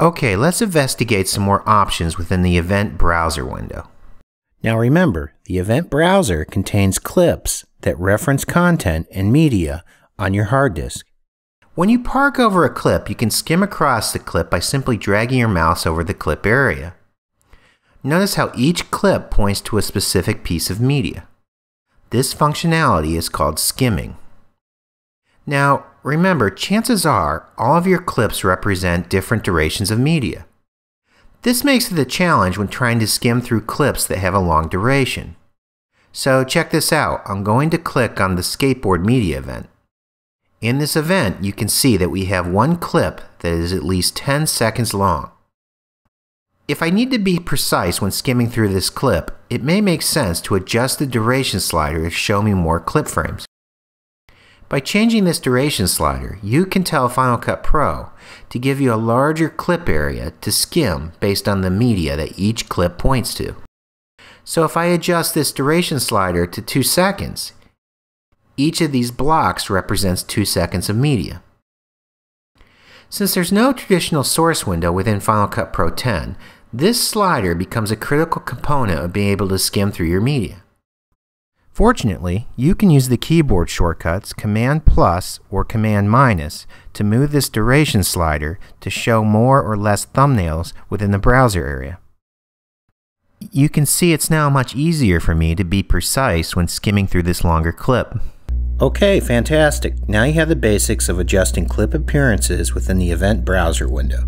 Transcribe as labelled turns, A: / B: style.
A: Okay, let's investigate some more options within the Event Browser window.
B: Now remember, the Event Browser contains clips that reference content and media on your hard disk.
A: When you park over a clip, you can skim across the clip by simply dragging your mouse over the clip area. Notice how each clip points to a specific piece of media. This functionality is called skimming. Now, remember, chances are all of your clips represent different durations of media. This makes it a challenge when trying to skim through clips that have a long duration. So check this out. I'm going to click on the skateboard media event. In this event, you can see that we have one clip that is at least 10 seconds long. If I need to be precise when skimming through this clip, it may make sense to adjust the duration slider to show me more clip frames. By changing this duration slider, you can tell Final Cut Pro to give you a larger clip area to skim based on the media that each clip points to. So if I adjust this duration slider to 2 seconds, each of these blocks represents 2 seconds of media. Since there's no traditional source window within Final Cut Pro 10, this slider becomes a critical component of being able to skim through your media. Fortunately, you can use the keyboard shortcuts Command plus or Command minus to move this duration slider to show more or less thumbnails within the browser area. You can see it's now much easier for me to be precise when skimming through this longer clip.
B: Okay, fantastic. Now you have the basics of adjusting clip appearances within the Event Browser window.